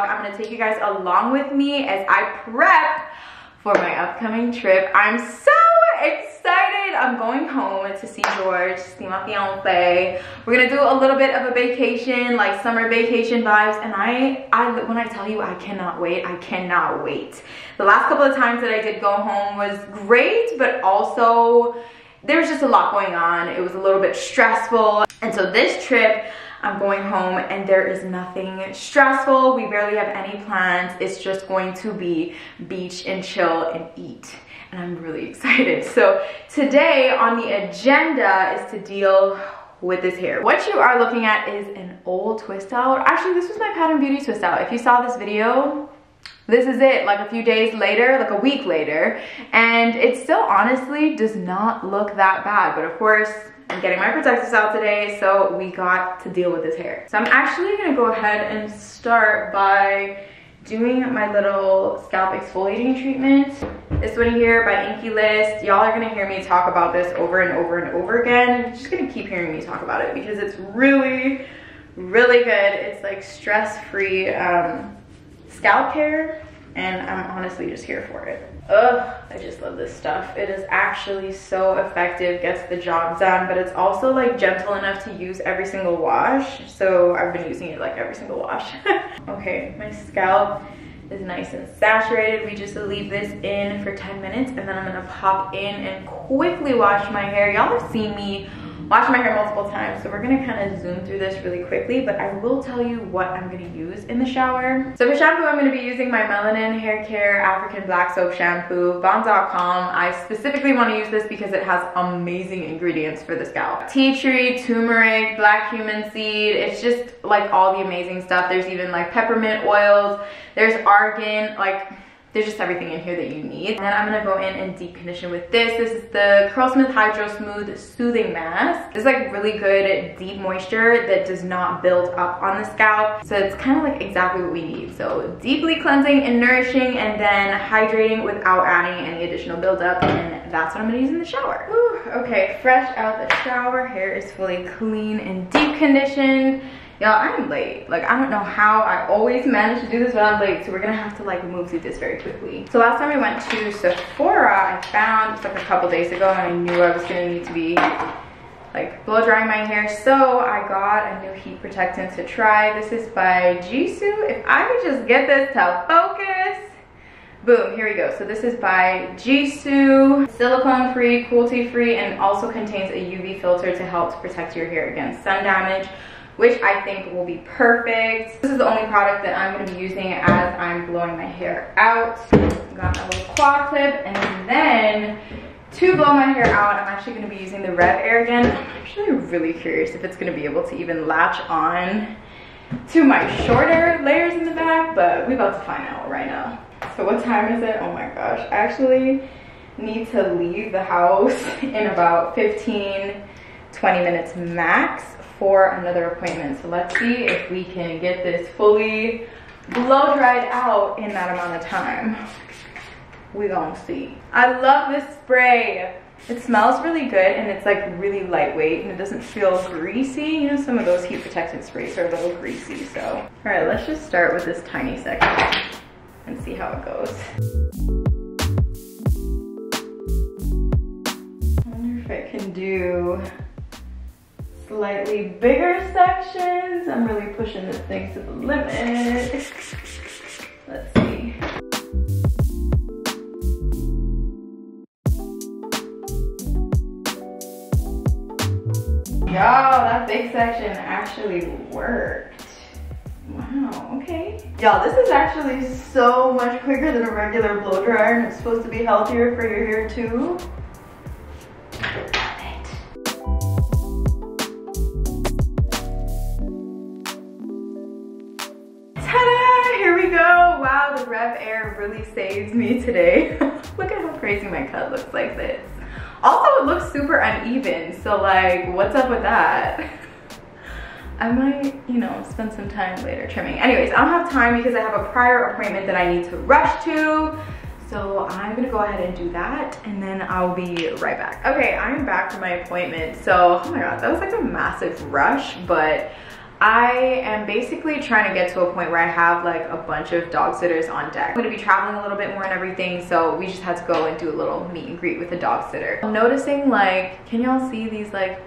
vlog, I'm gonna take you guys along with me as I prep for my upcoming trip. I'm so excited. I'm going home to see George, see my fiance. We're gonna do a little bit of a vacation, like summer vacation vibes. And I, I, when I tell you I cannot wait, I cannot wait. The last couple of times that I did go home was great, but also there was just a lot going on. It was a little bit stressful. And so this trip, I'm going home and there is nothing stressful. We barely have any plans. It's just going to be beach and chill and eat. And I'm really excited. So today on the agenda is to deal with this hair. What you are looking at is an old twist out. Actually, this was my Pattern Beauty twist out. If you saw this video, this is it like a few days later like a week later and it still honestly does not look that bad but of course I'm getting my protectors out today so we got to deal with this hair. So I'm actually gonna go ahead and start by doing my little scalp exfoliating treatment. This one here by Inkey List. Y'all are gonna hear me talk about this over and over and over again. You're just gonna keep hearing me talk about it because it's really really good. It's like stress-free um, scalp care and I'm honestly just here for it. Ugh, I just love this stuff. It is actually so effective, gets the job done, but it's also like gentle enough to use every single wash. So I've been using it like every single wash. okay, my scalp is nice and saturated. We just leave this in for 10 minutes and then I'm gonna pop in and quickly wash my hair. Y'all have seen me wash my hair multiple times. So we're gonna kind of zoom through this really quickly, but I will tell you what I'm gonna use in the shower. So for shampoo, I'm gonna be using my Melanin Hair Care African Black Soap Shampoo, Balm.com. I specifically wanna use this because it has amazing ingredients for the scalp. Tea tree, turmeric, black cumin seed. It's just like all the amazing stuff. There's even like peppermint oils. There's argan, like there's just everything in here that you need. And then I'm gonna go in and deep condition with this. This is the Curlsmith Hydro Smooth Soothing Mask. It's like really good deep moisture that does not build up on the scalp. So it's kind of like exactly what we need. So deeply cleansing and nourishing and then hydrating without adding any additional buildup. And that's what I'm gonna use in the shower. Whew, okay, fresh out the shower. Hair is fully clean and deep conditioned. Y'all, I'm late. Like, I don't know how I always manage to do this, but I'm late. So we're gonna have to like move through this very quickly. So last time I went to Sephora, I found, like a couple days ago, and I knew I was gonna need to be like blow drying my hair. So I got a new heat protectant to try. This is by Gisou. If I could just get this to focus. Boom, here we go. So this is by Gisou, silicone free, cruelty free, and also contains a UV filter to help to protect your hair against sun damage which I think will be perfect. This is the only product that I'm gonna be using as I'm blowing my hair out. Got my little claw clip, and then to blow my hair out, I'm actually gonna be using the Rev Air again. I'm actually really curious if it's gonna be able to even latch on to my shorter layers in the back, but we about to find out right now. So what time is it? Oh my gosh, I actually need to leave the house in about 15, 20 minutes max for another appointment. So let's see if we can get this fully blow dried out in that amount of time. We gonna see. I love this spray. It smells really good and it's like really lightweight and it doesn't feel greasy. You know, some of those heat protectant sprays are a little greasy, so. All right, let's just start with this tiny section and see how it goes. I wonder if I can do slightly bigger sections. I'm really pushing this thing to the limit. Let's see. Y'all, that big section actually worked. Wow, okay. Y'all, this is actually so much quicker than a regular blow dryer and it's supposed to be healthier for your hair too. Really saved me today. Look at how crazy my cut looks like this. Also, it looks super uneven, so like, what's up with that? I might, you know, spend some time later trimming. Anyways, I don't have time because I have a prior appointment that I need to rush to. So I'm gonna go ahead and do that and then I'll be right back. Okay, I'm back from my appointment. So, oh my God, that was like a massive rush, but I am basically trying to get to a point where I have like a bunch of dog sitters on deck. I'm gonna be traveling a little bit more and everything, so we just had to go and do a little meet and greet with a dog sitter. I'm noticing like, can y'all see these like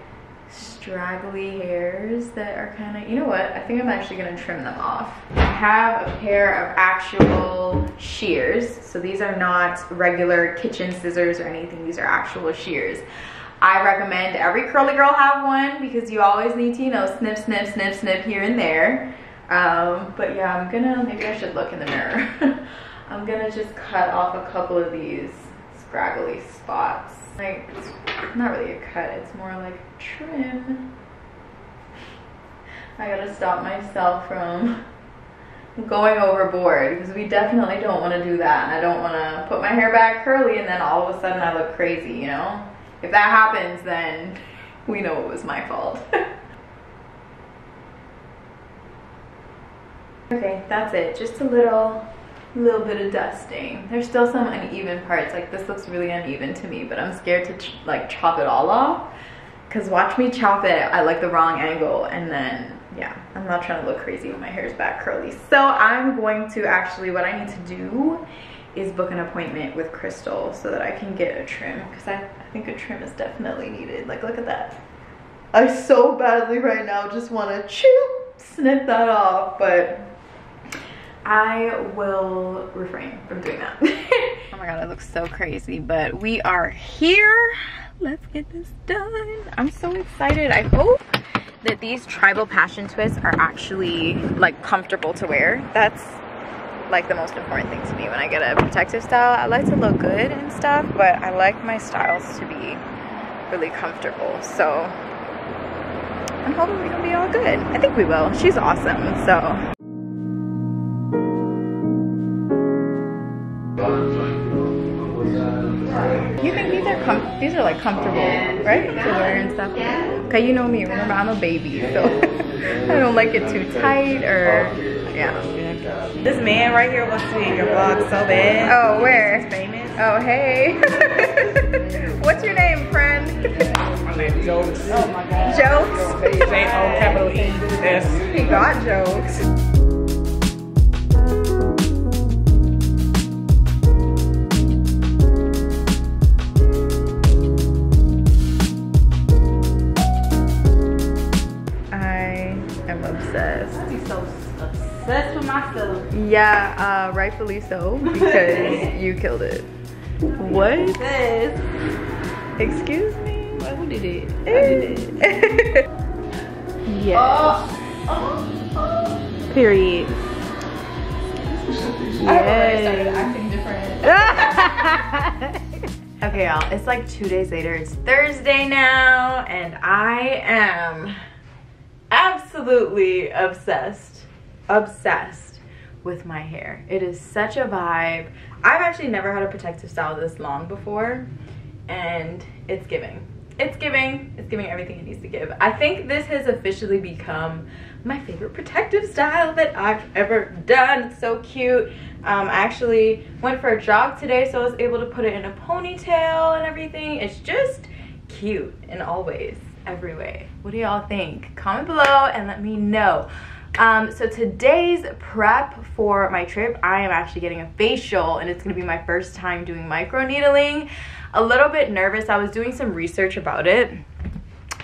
straggly hairs that are kind of, you know what? I think I'm actually gonna trim them off. I have a pair of actual shears. So these are not regular kitchen scissors or anything. These are actual shears. I recommend every curly girl have one because you always need to, you know, snip, snip, snip, snip here and there. Um, but yeah, I'm gonna, maybe I should look in the mirror. I'm gonna just cut off a couple of these scraggly spots. Like, it's not really a cut, it's more like trim. I gotta stop myself from going overboard because we definitely don't want to do that and I don't want to put my hair back curly and then all of a sudden I look crazy, you know? If that happens, then we know it was my fault. okay, that's it. Just a little, little bit of dusting. There's still some uneven parts. Like this looks really uneven to me, but I'm scared to ch like chop it all off. Cause watch me chop it at like the wrong angle and then yeah, I'm not trying to look crazy when my hair is back curly. So I'm going to actually, what I need to do is book an appointment with Crystal so that I can get a trim because I, I think a trim is definitely needed. Like, look at that. I so badly right now just want to chew, snip that off, but I will refrain from doing that. oh my god, it looks so crazy, but we are here. Let's get this done. I'm so excited. I hope that these tribal passion twists are actually like comfortable to wear. That's like the most important thing to me when I get a protective style. I like to look good and stuff, but I like my styles to be really comfortable. So I'm hoping we can be all good. I think we will. She's awesome, so. You think these are com these are like comfortable, right? To wear and stuff. Okay, you know me. Remember, I'm a baby, so I don't like it too tight or yeah. This man right here wants to be in your vlog so bad. Oh, where? He's famous. Oh, hey. What's your name, friend? My name's Jokes. Oh my God. Jokes. J O capital E S. He got jokes. Obsessed with myself. Yeah, uh, rightfully so, because you killed it. What? This. Excuse me? Well, who did it? I did it. Yes. Oh. Oh. oh. Period. okay, y'all. It's like two days later. It's Thursday now, and I am absolutely obsessed. Obsessed with my hair. It is such a vibe. I've actually never had a protective style this long before, and it's giving. It's giving. It's giving everything it needs to give. I think this has officially become my favorite protective style that I've ever done. It's so cute. Um, I actually went for a jog today, so I was able to put it in a ponytail and everything. It's just cute in all ways, every way. What do y'all think? Comment below and let me know. Um, so today's prep for my trip, I am actually getting a facial and it's gonna be my first time doing micro needling. A little bit nervous, I was doing some research about it.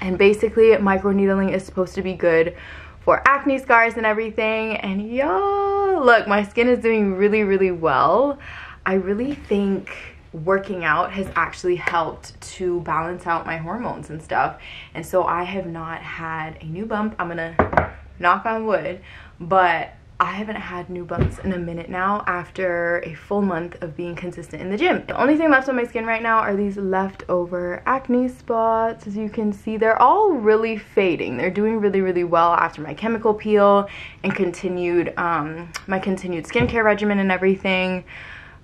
And basically micro needling is supposed to be good for acne scars and everything. And y'all, look, my skin is doing really, really well. I really think working out has actually helped to balance out my hormones and stuff. And so I have not had a new bump. I'm gonna knock on wood, but I haven't had new bumps in a minute now after a full month of being consistent in the gym. The only thing left on my skin right now are these leftover acne spots. As you can see, they're all really fading. They're doing really, really well after my chemical peel and continued um, my continued skincare regimen and everything.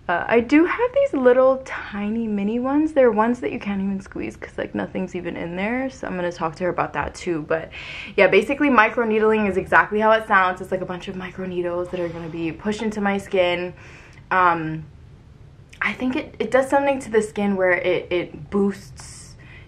Uh, I do have these little tiny mini ones. They're ones that you can't even squeeze because like nothing's even in there. So I'm going to talk to her about that too. But yeah, basically micro needling is exactly how it sounds. It's like a bunch of micro needles that are going to be pushed into my skin. Um, I think it, it does something to the skin where it, it boosts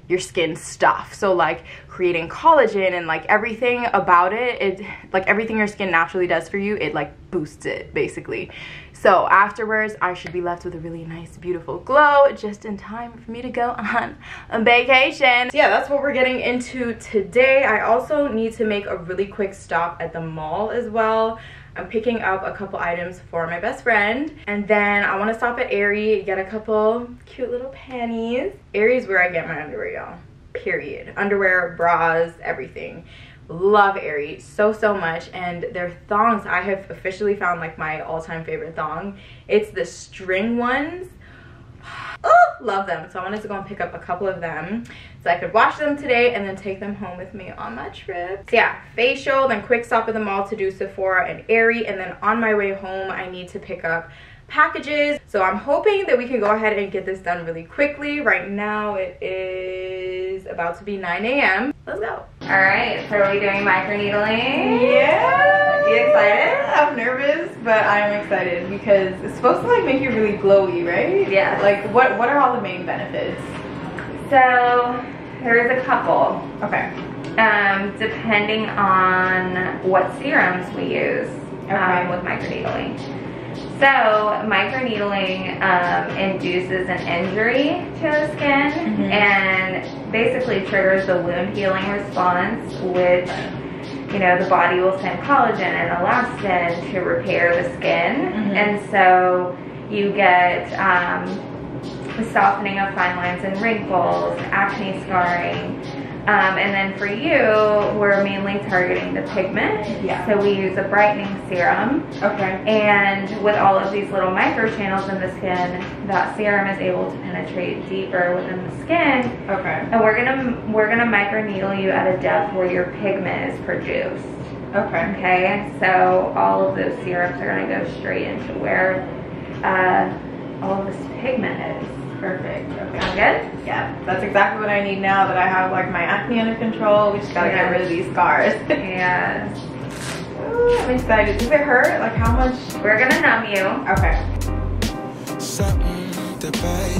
your skin stuff. So like creating collagen and like everything about it, it like everything your skin naturally does for you, it like boosts it basically. So afterwards, I should be left with a really nice, beautiful glow just in time for me to go on a vacation. So yeah, that's what we're getting into today. I also need to make a really quick stop at the mall as well. I'm picking up a couple items for my best friend. And then I want to stop at Aerie, get a couple cute little panties. Aerie is where I get my underwear, y'all. Period. Underwear, bras, everything. Love Aerie so, so much. And their thongs, I have officially found like my all-time favorite thong. It's the string ones oh, love them. So I wanted to go and pick up a couple of them so I could wash them today and then take them home with me on my trip. So yeah, facial, then quick stop at the mall to do Sephora and Aerie. And then on my way home, I need to pick up packages. So I'm hoping that we can go ahead and get this done really quickly. Right now it is about to be 9 a.m. Let's go. All right, so are we doing microneedling? Yeah. Excited? I'm nervous, but I'm excited because it's supposed to like make you really glowy, right? Yeah. Like what, what are all the main benefits? So there's a couple. Okay. Um, depending on what serums we use Okay. um, with microneedling. So microneedling um, induces an injury to the skin Mhm. and basically triggers the wound healing response, which you know the body will send collagen and elastin to repair the skin, Mhm. and so you get um, the softening of fine lines and wrinkles, acne scarring. Um, and then for you, we're mainly targeting the pigment. Yeah. So we use a brightening serum. Okay. And with all of these little microchannels in the skin, that serum is able to penetrate deeper within the skin. Okay. And we're gonna we're gonna microneedle you at a depth where your pigment is produced. Okay. Okay, so all of those serums are gonna go straight into where uh, all this pigment is. Perfect. Okay. Sound good? Yeah, that's exactly what I need now that I have like my acne under control. We just gotta get rid of these scars. Yes. Ooh, I'm excited. Does it hurt? Like how much? We're gonna numb you. Okay. Something to buy,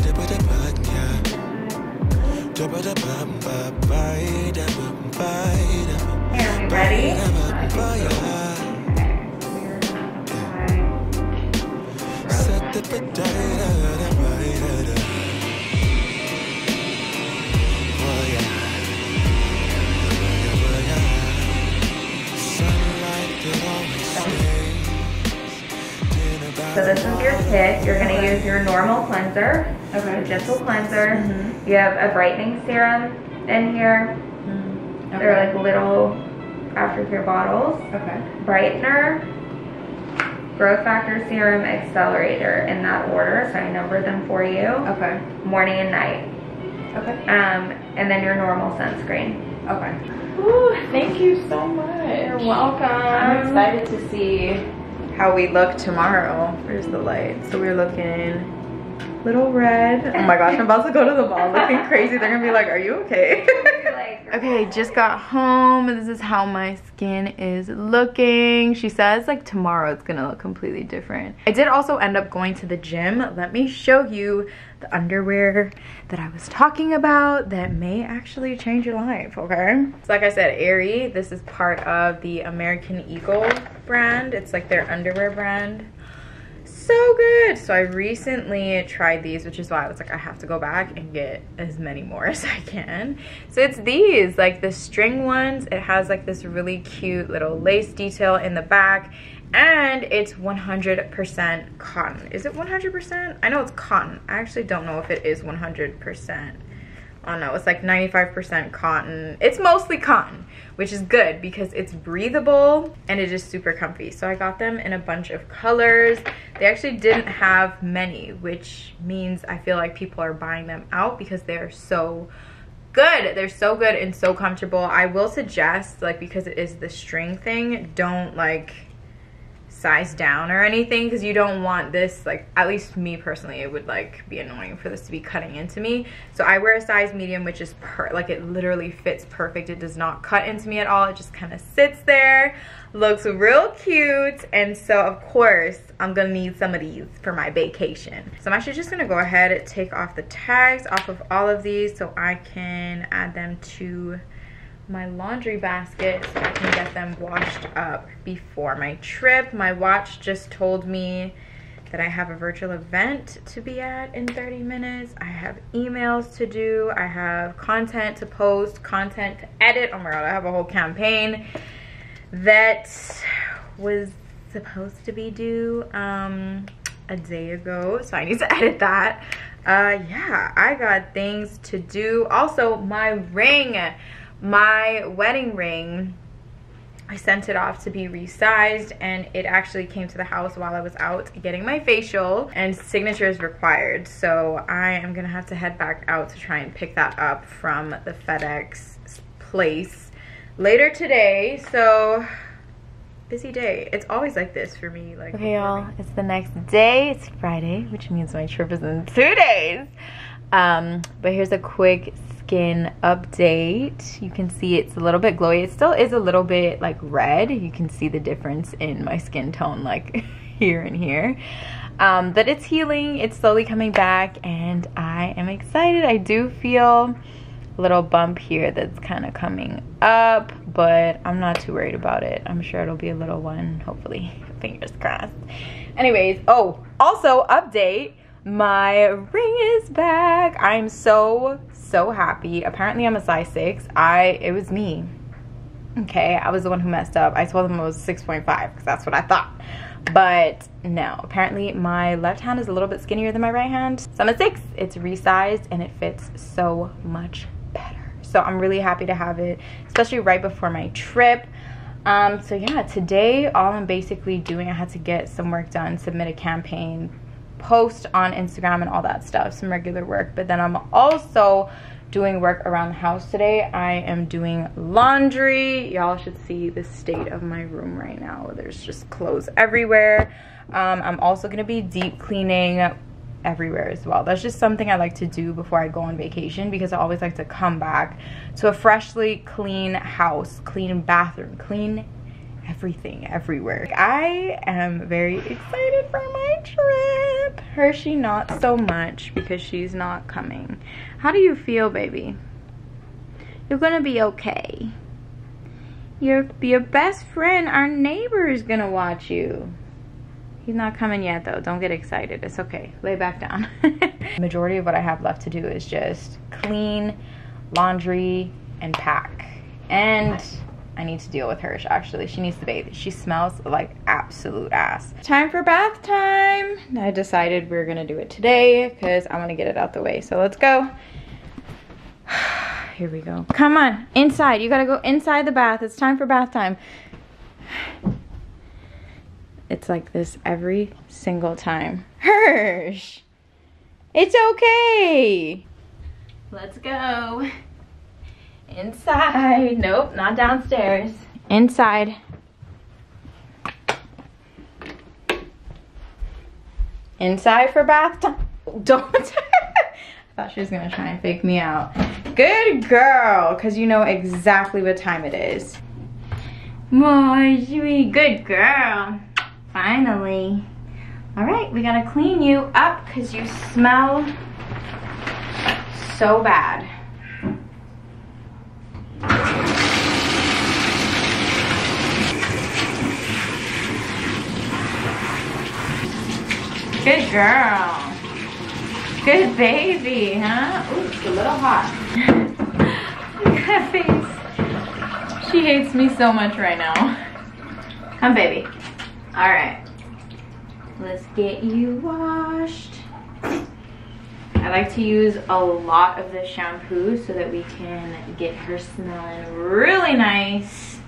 So this is your kit. You're gonna use your normal cleanser, a Okay. gentle cleanser. Mhm. You have a brightening serum in here. Mm. They're like little aftercare bottles. Okay. brightener, growth factor serum, accelerator in that order. So I numbered them for you. Okay. Morning and night. Okay. Um, and then your normal sunscreen. Okay. Ooh, thank you so much. You're welcome. I'm excited to see how we look tomorrow. Where's the light? So we're looking little red. Oh my gosh, I'm about to go to the mall looking crazy. They're gonna be like, are you okay? okay, just got home. This is how my skin is looking. She says like tomorrow it's gonna look completely different. I did also end up going to the gym. Let me show you the underwear that I was talking about that may actually change your life, okay? So like I said, Aerie, this is part of the American Eagle brand. It's like their underwear brand so good. So I recently tried these, which is why I was like, I have to go back and get as many more as I can. So it's these, like the string ones. It has like this really cute little lace detail in the back. And it's 100% cotton. Is it 100%? I know it's cotton. I actually don't know if it is 100%. Oh know, it's like 95% cotton. It's mostly cotton, which is good because it's breathable and it is super comfy. So I got them in a bunch of colors. They actually didn't have many, which means I feel like people are buying them out because they're so good. They're so good and so comfortable. I will suggest, like, because it is the string thing, don't like size down or anything because you don't want this like at least me personally it would like be annoying for this to be cutting into me. So i wear a size medium which is per like it literally fits perfect. It does not cut into me at all. It just kind of sits there looks real cute and so of course i'm gonna need some of these for my vacation. So i'm actually just gonna go ahead and take off the tags off of all of these so i can add them to my laundry basket so I can get them washed up before my trip. My watch just told me that I have a virtual event to be at in 30 minutes. I have emails to do. I have content to post, content to edit. Oh my God, I have a whole campaign that was supposed to be due um, a day ago. So I need to edit that. Uh, yeah, I got things to do. Also, my ring my wedding ring I sent it off to be resized and it actually came to the house while I was out getting my facial and signature is required. So I am gonna have to head back out to try and pick that up from the FedEx place later today. So busy day. It's always like this for me. Like Okay y'all, it's the next day. It's Friday, which means my trip is in two days. Um, but here's a quick skin update. You can see it's a little bit glowy. It still is a little bit like red. You can see the difference in my skin tone like here and here. Um, but it's healing. It's slowly coming back and I am excited. I do feel a little bump here that's kind of coming up, but I'm not too worried about it. I'm sure it'll be a little one, hopefully. Fingers crossed. Anyways, oh, also update my ring is back i'm so so happy. Apparently i'm a size six. I it was me. Okay i was the one who messed up. I told them it was 6.5 because that's what i thought. But no. Apparently my left hand is a little bit skinnier than my right hand. So i'm a six. It's resized and it fits so much better. So i'm really happy to have it especially right before my trip. Um, so yeah. Today all i'm basically doing i had to get some work done submit a campaign post on Instagram and all that stuff, some regular work. But then I'm also doing work around the house today. I am doing laundry. Y'all should see the state of my room right now. There's just clothes everywhere. Um, I'm also gonna be deep cleaning everywhere as well. That's just something I like to do before I go on vacation because I always like to come back to a freshly clean house, clean bathroom, clean everything everywhere. I am very excited for my trip. Hershey not so much because she's not coming. How do you feel, baby? You're gonna be okay. Your, your best friend, our neighbor is gonna watch you. He's not coming yet though. Don't get excited. It's okay. Lay back down. Majority of what I have left to do is just clean, laundry, and pack. And I need to deal with her. Actually, she needs to bathe. She smells like absolute ass. Time for bath time. I decided we are gonna do it today because I want to get it out the way. So let's go. Here we go. Come on, inside. You gotta go inside the bath. It's time for bath time. It's like this every single time. Hersh, it's okay. Let's go. Inside. Nope, not downstairs. Inside. Inside for bath time. Don't. I thought she was gonna try and fake me out. Good girl, because you know exactly what time it is. My sweet, good girl. Finally. All right, we gotta clean you up because you smell so bad. Good girl. Good baby, huh? Ooh, it's a little hot. Look at that face. She hates me so much right now. Come, baby. All right. Let's get you washed. I like to use a lot of the shampoo so that we can get her smelling really nice.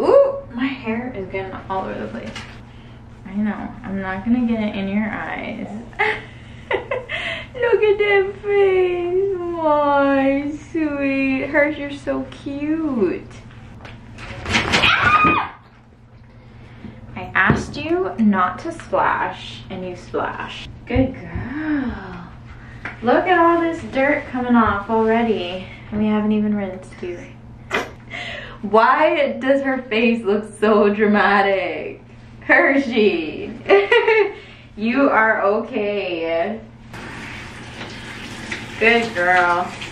Ooh, my hair is getting all over the place. Know, I'm not gonna get it in your eyes. Look at that face, my sweet. Hers, you're so cute. I asked you not to splash and you splash. Good girl. Look at all this dirt coming off already. And we haven't even rinsed you. Why does her face look so dramatic? Hershey, you are okay. Good girl.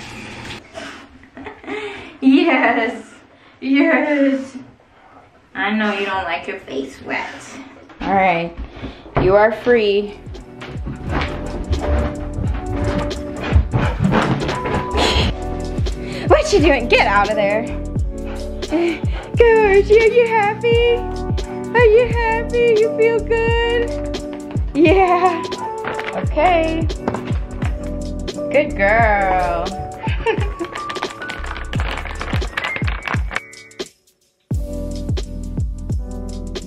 Yes, yes. I know you don't like your face wet. All right, you are free. What you doing? Get out of there. Gosh, are you happy? Are you happy? You feel good? Yeah. Okay. Good girl.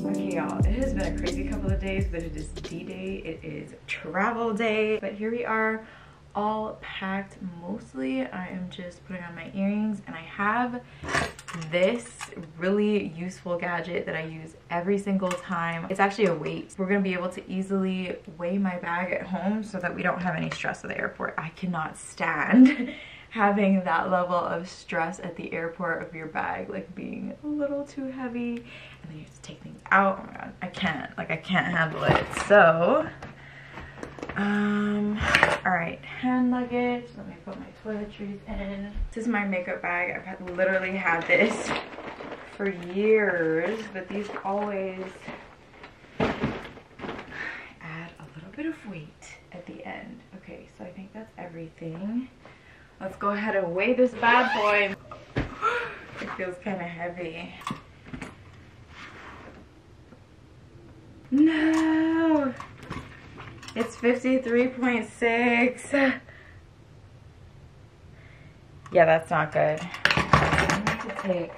okay, y'all. It has been a crazy couple of days, but it is D-Day. It is travel day. But here we are all packed mostly. I am just putting on my earrings and I have this really useful gadget that I use every single time. It's actually a weight. We're gonna be able to easily weigh my bag at home so that we don't have any stress at the airport. I cannot stand having that level of stress at the airport of your bag like being a little too heavy and then you have to take things out. Oh my god, I can't. Like I can't handle it. So um, all right, hand luggage. Let me put my toiletries in. This is my makeup bag. I've had, literally had this for years, but these always add a little bit of weight at the end. Okay, so I think that's everything. Let's go ahead and weigh this bad boy. It feels kind of heavy. No. It's 53.6. Yeah, that's not good. I need to take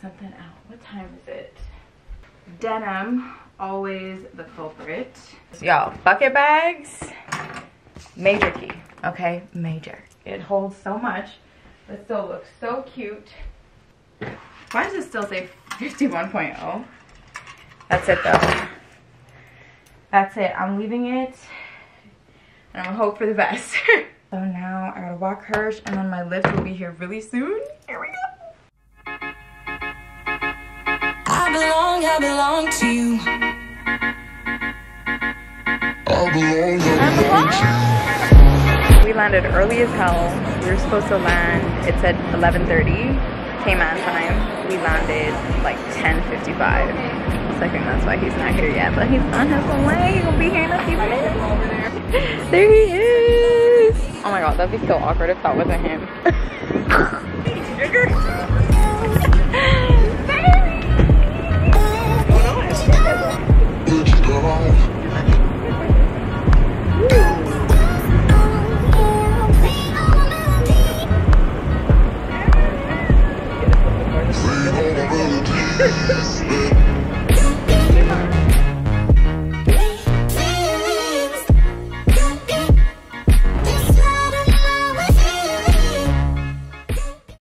something out. What time is it? Denim, always the culprit. Y'all, bucket bags, major key, okay? Major. It holds so much, but still looks so cute. Why does it still say 51.0? That's it though. That's it. I'm leaving it. And I'm gonna hope for the best. so now I gotta walk Hersh and then my lift will be here really soon. Here we go. I belong, I belong to you. I belong, I belong to you. We landed early as hell. We were supposed to land, it said 11.30 came on time. We landed like 10.55. So I think that's why he's not here yet, but he's on his way. He'll be here in a few minutes. There he is. Oh my god, that'd be so awkward if that wasn't him.